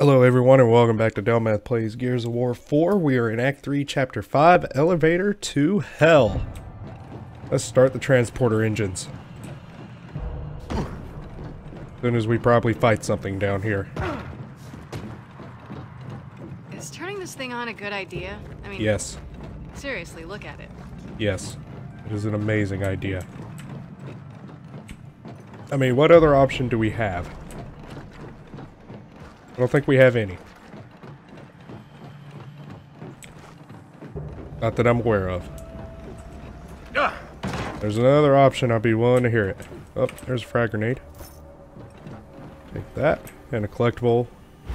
Hello everyone and welcome back to Delmaath Plays Gears of War 4. We are in Act 3, Chapter 5, Elevator to Hell. Let's start the transporter engines. Soon as we probably fight something down here. Is turning this thing on a good idea? I mean, Yes, seriously, look at it. yes. It is an amazing idea. I mean, what other option do we have? I don't think we have any. Not that I'm aware of. There's another option, I'd be willing to hear it. Oh, there's a frag grenade. Take that. And a collectible.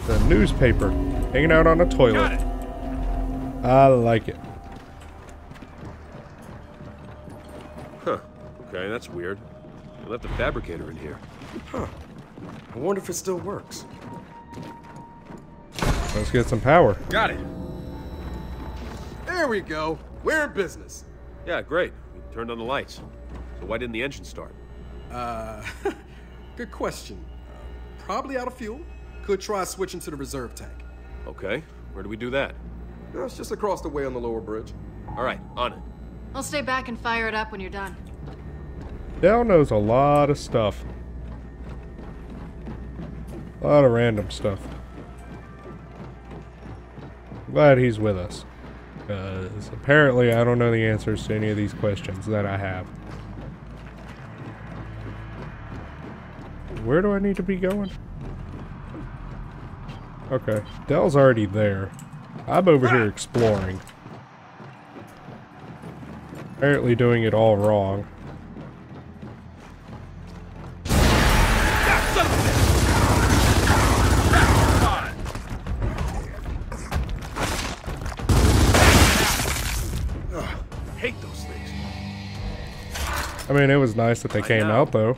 The newspaper. Hanging out on a toilet. I like it. Huh. Okay, that's weird. They left a fabricator in here. Huh, I wonder if it still works. Let's get some power. Got it. There we go. We're in business. Yeah, great. We turned on the lights. So why didn't the engine start? Uh, good question. Uh, probably out of fuel. Could try switching to the reserve tank. Okay. Where do we do that? No, it's just across the way on the lower bridge. All right, on it. I'll stay back and fire it up when you're done. Del knows a lot of stuff. A lot of random stuff. Glad he's with us. Because apparently I don't know the answers to any of these questions that I have. Where do I need to be going? Okay, Del's already there. I'm over here exploring. Apparently doing it all wrong. I mean, it was nice that they came know. out, though.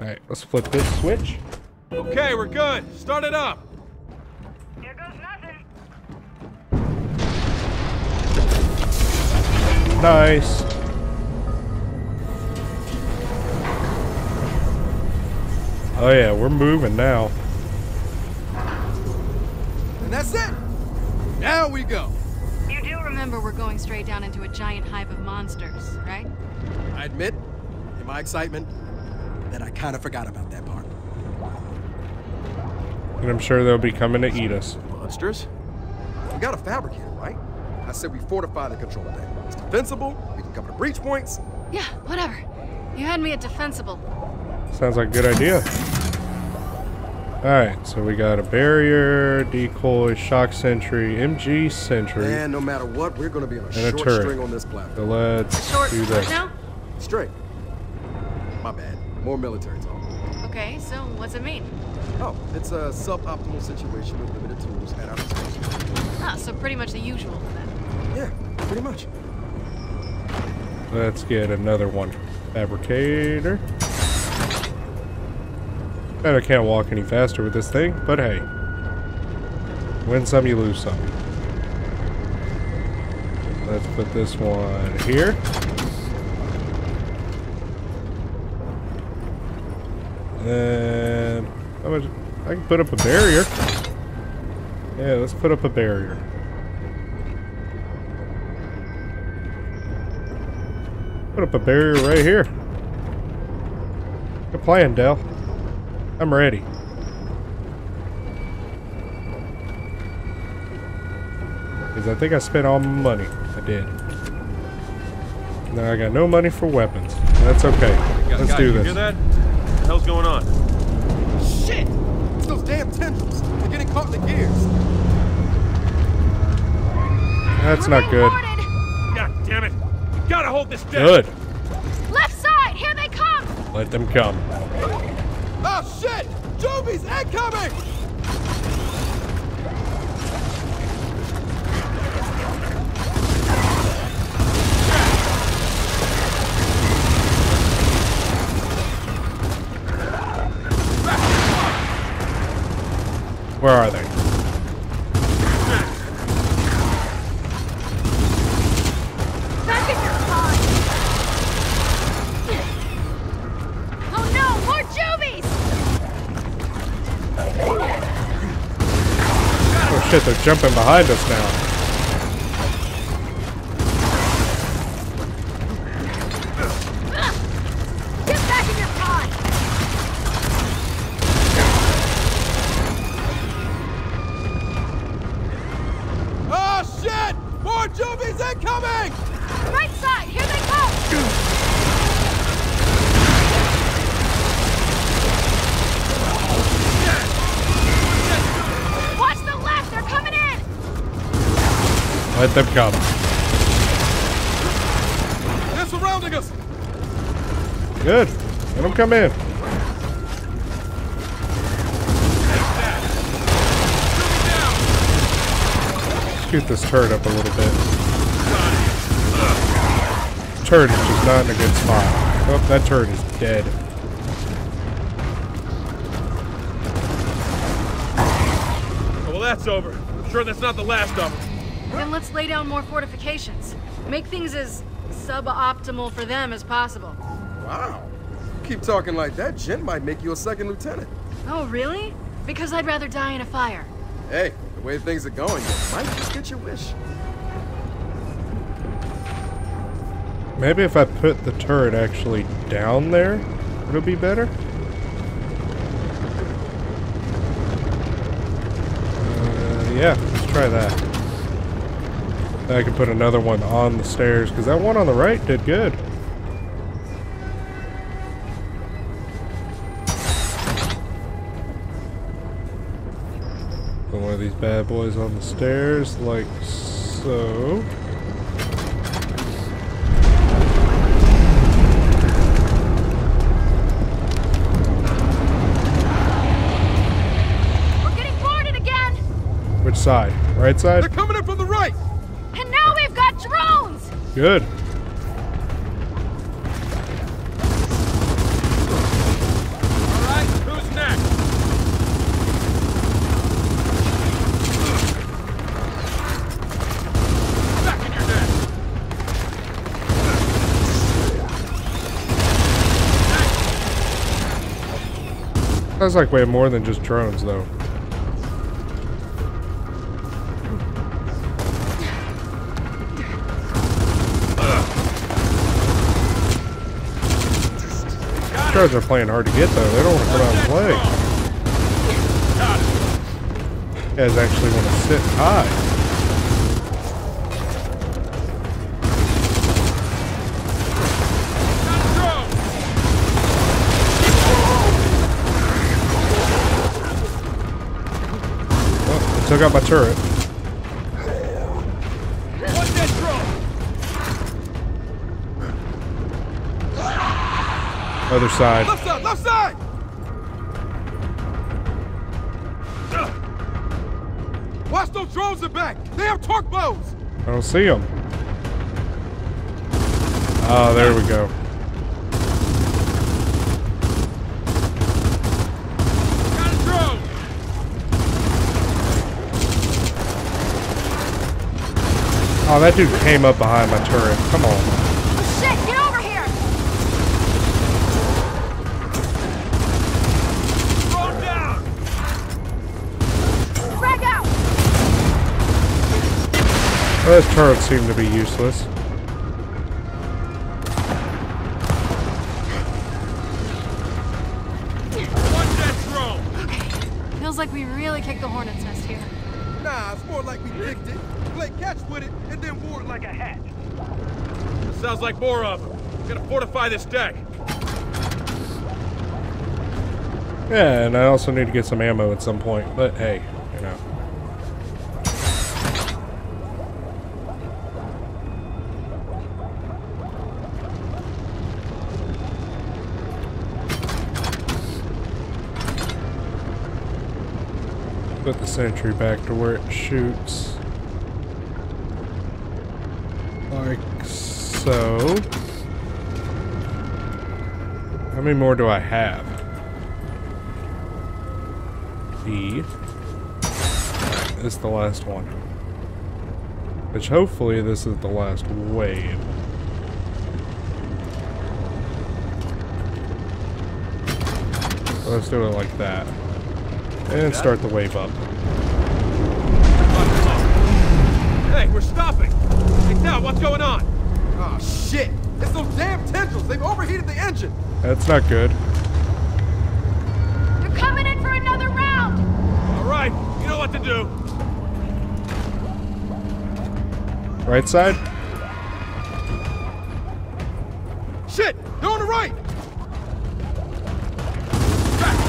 Alright, let's flip this switch. Okay, we're good. Start it up. Here goes nothing. Nice. Oh yeah, we're moving now. And that's it. Now we go. You do remember we're going straight down into a giant hive of monsters, right? I admit, in my excitement, that I kind of forgot about that part. And I'm sure they'll be coming to eat us. Monsters? We got a fabricator, right? I said we fortify the control deck. It's defensible. We can cover the breach points. Yeah, whatever. You had me at defensible. Sounds like a good idea. Alright, so we got a barrier, decoy, shock sentry, MG sentry. And no matter what, we're going to be on a a short turret. string on this So platform. let's Short do this. now? Straight. My bad. More military talk. Okay, so what's it mean? Oh, it's a suboptimal situation with limited tools at our disposal. Ah, so pretty much the usual then. Yeah, pretty much. Let's get another one. Fabricator. And I can't walk any faster with this thing, but hey. Win some, you lose some. Let's put this one here. And? I can put up a barrier. Yeah, let's put up a barrier. Put up a barrier right here. Good plan, Del. I'm ready. Because I think I spent all my money. I did. Now I got no money for weapons. That's okay. Let's Guys, do you this. hear that? What the hell's going on? Shit! It's those damn tendrils. They're getting caught in the gears. That's We're not good. boarded! God damn it! We gotta hold this down. Good. Left side! Here they come! Let them come. Oh shit! Juvies incoming! Where are they? They're jumping behind us now. Let them come. They're surrounding us! Good. Let them come in. Scoot this turret up a little bit. Turret is just not in a good spot. Oh, that turret is dead. Oh, well, that's over. I'm sure that's not the last of them. Then let's lay down more fortifications. Make things as suboptimal for them as possible. Wow. Keep talking like that, Jen might make you a second lieutenant. Oh, really? Because I'd rather die in a fire. Hey, the way things are going, you might just get your wish. Maybe if I put the turret actually down there, it'll be better? Uh, yeah, let's try that. Then I can put another one on the stairs, because that one on the right did good. Put one of these bad boys on the stairs, like so. We're getting boarded again! Which side? Right They're side? Nest! Sounds like we have more than just drones, though. Are playing hard to get, though. They don't want to come out and play. Guys actually want to sit high. Oh, took out my turret. Other side. Left side, left side! Watch those drones in back! They have torque bows! I don't see them. Oh, ah, there we go. Got a drone! Oh, that dude came up behind my turret. Come on. Those turrets seem to be useless. Watch that drone! Feels like we really kicked the hornet's nest here. Nah, it's more like we picked it, played catch with it, and then wore it like a hat. Sounds like more of them. Gotta fortify this deck. Yeah, and I also need to get some ammo at some point. But hey, you know. Put the sentry back to where it shoots. Like so. How many more do I have? E. Is the last one. Which hopefully this is the last wave. Let's do it like that. And start the wave up. Hey, we're stopping. Hey, Del, what's going on? Oh, shit! It's those damn tendrils! They've overheated the engine! That's not good. They're coming in for another round! All right, you know what to do. Right side? Shit! They're on the right!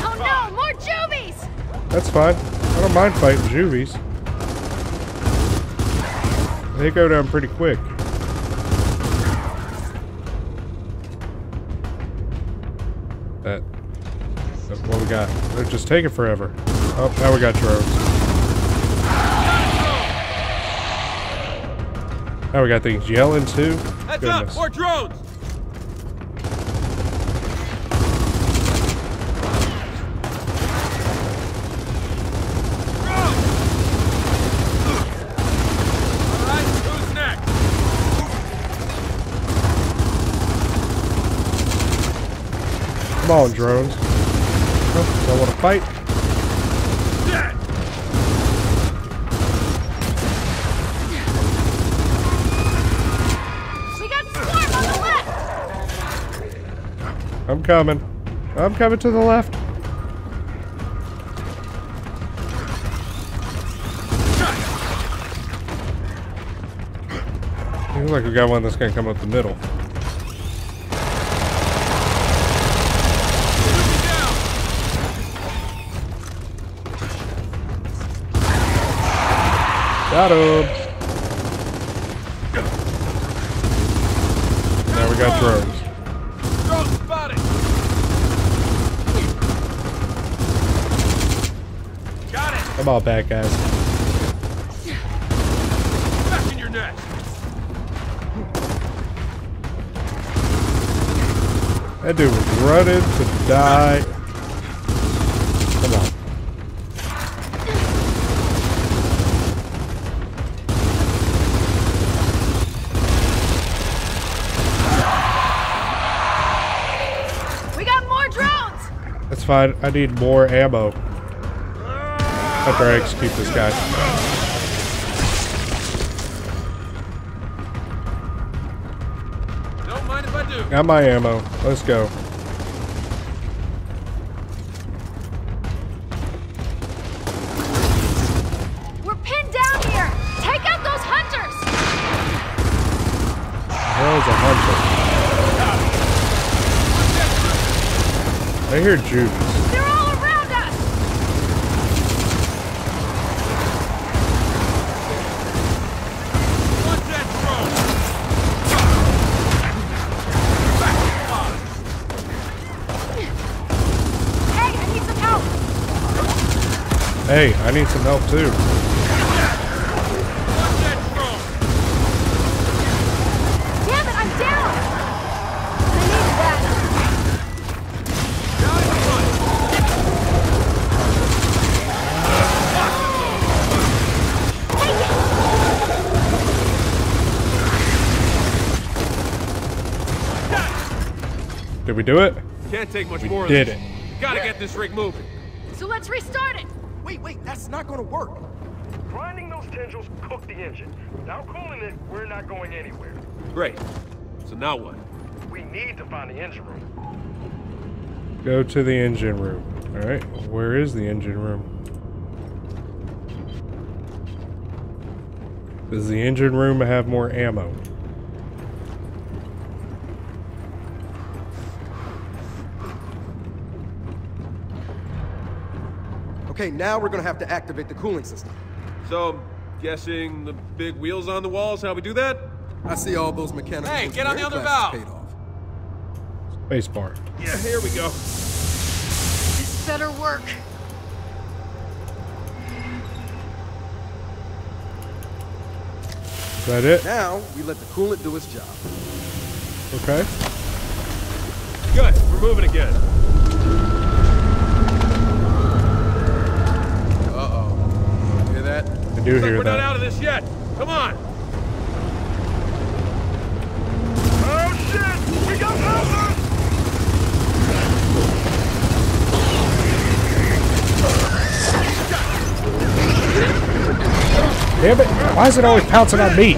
Oh no, more juvies! That's fine. I don't mind fighting juvies. They go down pretty quick. That. That's what we got. They're just taking it forever. Oh, now we got drones. Now we got things yelling too. Heads Goodness. up, more. Drones! All right, who's next? Come on, drones. Oh, don't want to fight. We got Swarm on the left! I'm coming. I'm coming to the left. Looks like we got one that's gonna come up the middle. Got him. Now we got drones. Drone spotted. Got it. Come on back, guys. Back in your nest. That dude was running to die. That's fine. I need more ammo. After I execute this guy. Don't mind if I do. Got my ammo. Let's go. I hear Juvies. They're all around us! One dead drone. Hey, I need some help! Hey, I need some help too. We do it? Can't take much We more did of it. Gotta get this rig moving. So let's restart it. Wait, wait, that's not gonna work. Grinding those tendrils cooked the engine. Without cooling it, we're not going anywhere. Great. So now what? We need to find the engine room. Go to the engine room. Alright, where is the engine room? Does the engine room have more ammo? Okay, now we're gonna have to activate the cooling system. So, guessing the big wheels on the walls, how we do that? I see all those mechanical Hey, get on the other valve. classes paid off. Spacebar. Yeah, here we go. This better work. Is that it? Now, we let the coolant do its job. Okay. Good, we're moving again. Uh-oh. Hear that? I do Looks like hear we're not out of this yet. Come on. Oh shit! We got! Damn it! Why is it always pouncing on me?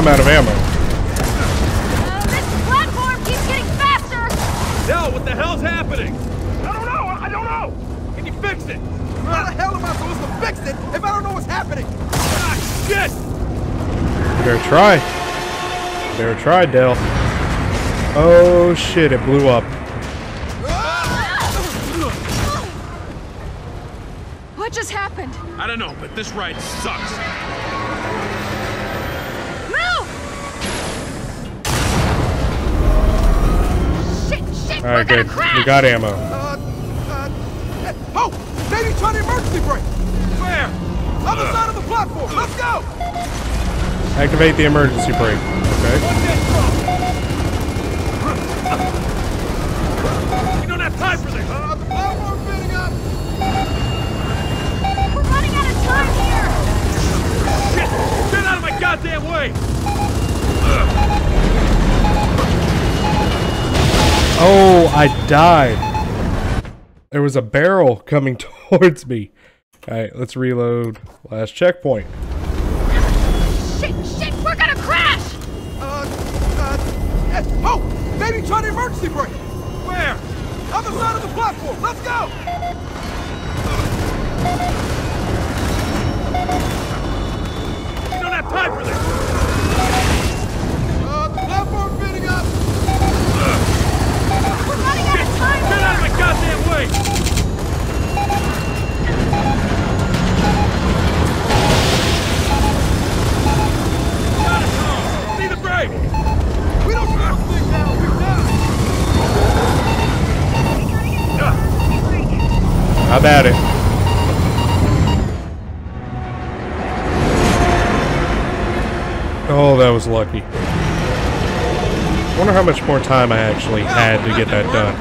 I'm out of ammo. Uh, this platform keeps getting faster! Del, what the hell's happening? I don't know! I don't know! Can you fix it? How the hell am I supposed to fix it if I don't know what's happening? Ah, shit! Better try. Better try, Del. Oh shit, it blew up. What just happened? I don't know, but this ride sucks. Alright, gonna good. We got ammo. Uh, uh, eh, oh! Maybe try the emergency brake! Where? Other side of the platform! Let's go! Activate the emergency brake. Okay. We don't have time for this! Uh, the platform's fitting up! We're running out of time here! Shit! Get out of my goddamn way! Oh, I died. There was a barrel coming towards me. Alright, let's reload. Last checkpoint. How about it? Oh, that was lucky. Wonder how much more time I actually had to get that done.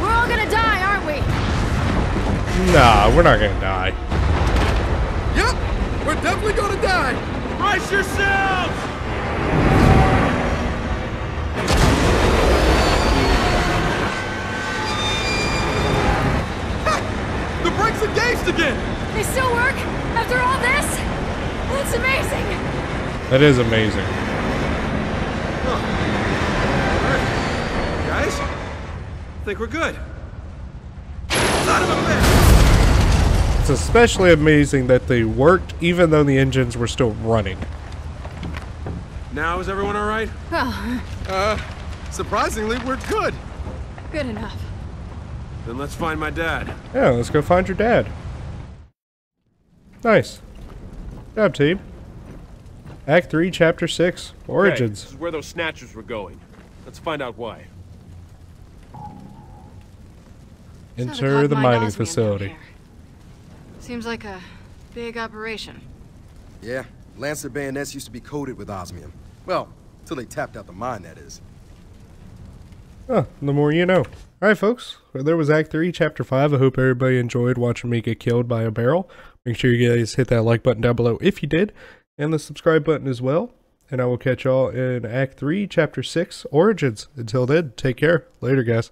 We're all gonna die, aren't we? Nah, we're not gonna die. Yep! We're definitely gonna die! Brace yourselves! The engaged again! They still work? After all this? That's amazing! That is amazing. Guys? I think we're good. Son of a bitch! It's especially amazing that they worked even though the engines were still running. Now, is everyone alright? Well, Uh, surprisingly, we're good. good enough. Then let's find my dad. Yeah, let's go find your dad. Nice. Good job, team. Act 3, Chapter 6, Okay, Origins. this is where those snatchers were going. Let's find out why. Enter the mining facility. Seems like a big operation. Yeah, Lancer bayonets used to be coated with osmium. Well, till they tapped out the mine, that is. Oh, the more you know. Alright, folks. There was Act 3, Chapter 5. I hope everybody enjoyed watching me get killed by a barrel. Make sure you guys hit that like button down below if you did, and the subscribe button as well. And I will catch y'all in Act 3, Chapter 6, Origins. Until then, take care. Later, guys.